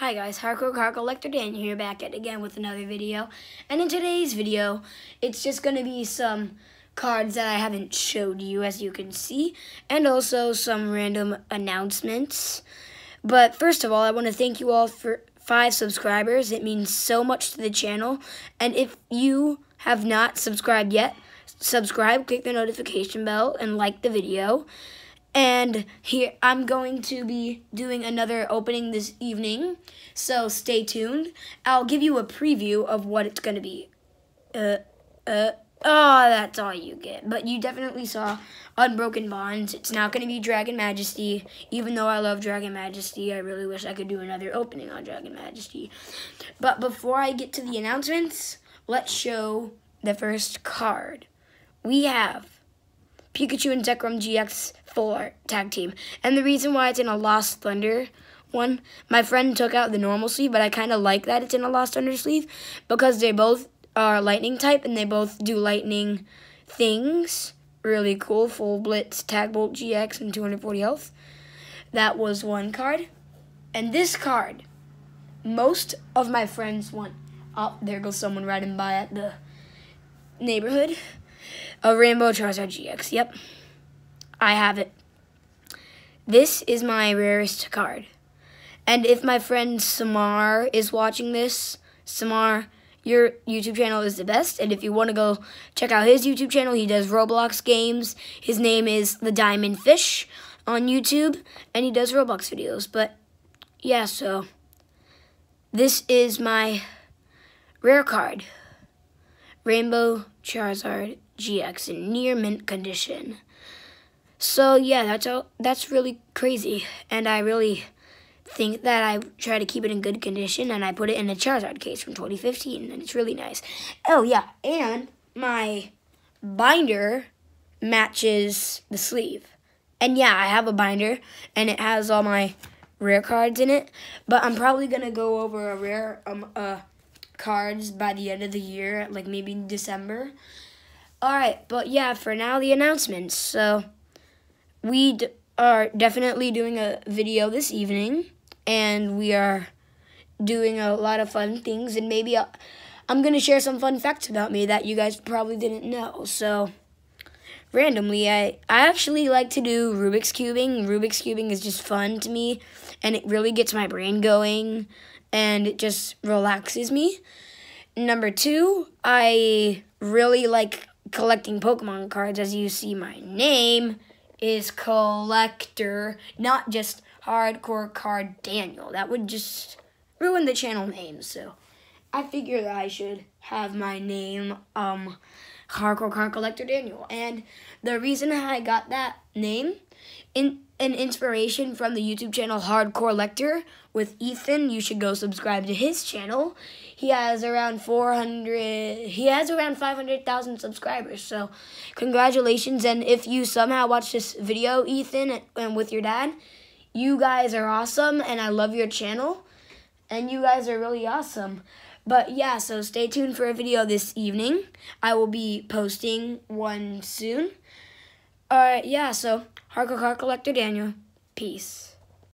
Hi guys, Hardcore Card Collector Dan here back at again with another video. And in today's video, it's just going to be some cards that I haven't showed you as you can see. And also some random announcements. But first of all, I want to thank you all for five subscribers. It means so much to the channel. And if you have not subscribed yet, subscribe, click the notification bell, and like the video. And here I'm going to be doing another opening this evening, so stay tuned. I'll give you a preview of what it's going to be. Uh, uh, oh, that's all you get. But you definitely saw Unbroken Bonds. It's not going to be Dragon Majesty. Even though I love Dragon Majesty, I really wish I could do another opening on Dragon Majesty. But before I get to the announcements, let's show the first card. We have Pikachu and Zekrom GX full art tag team. And the reason why it's in a Lost Thunder one, my friend took out the normal sleeve, but I kind of like that it's in a Lost Thunder sleeve because they both are lightning type and they both do lightning things. Really cool. Full Blitz, Tag Bolt GX, and 240 health. That was one card. And this card, most of my friends want. Oh, there goes someone riding by at the neighborhood. A Rainbow Charizard GX. Yep. I have it. This is my rarest card. And if my friend Samar is watching this, Samar, your YouTube channel is the best. And if you want to go check out his YouTube channel, he does Roblox games. His name is The Diamond Fish on YouTube. And he does Roblox videos. But yeah, so this is my rare card. Rainbow Charizard GX in near mint condition. So yeah, that's all, that's really crazy, and I really think that I try to keep it in good condition, and I put it in a Charizard case from 2015, and it's really nice. Oh yeah, and my binder matches the sleeve. And yeah, I have a binder, and it has all my rare cards in it. But I'm probably gonna go over a rare um uh cards by the end of the year, like maybe December. Alright, but yeah, for now, the announcements. So, we are definitely doing a video this evening, and we are doing a lot of fun things, and maybe i am to share some fun facts about me that you guys probably didn't know. So, randomly, I, I actually like to do Rubik's Cubing. Rubik's Cubing is just fun to me, and it really gets my brain going, and it just relaxes me. Number two, I really like collecting Pokemon cards, as you see my name is Collector, not just Hardcore Card Daniel. That would just ruin the channel name, so I figure that I should have my name, um, Hardcore Card Collector Daniel. And the reason I got that name, in an inspiration from the YouTube channel Hardcore Lector with Ethan. You should go subscribe to his channel. He has around 400, he has around 500,000 subscribers. So congratulations. And if you somehow watch this video, Ethan, and with your dad, you guys are awesome and I love your channel. And you guys are really awesome. But yeah, so stay tuned for a video this evening. I will be posting one soon. Alright, yeah, so Hardcore Car Collector Daniel. Peace.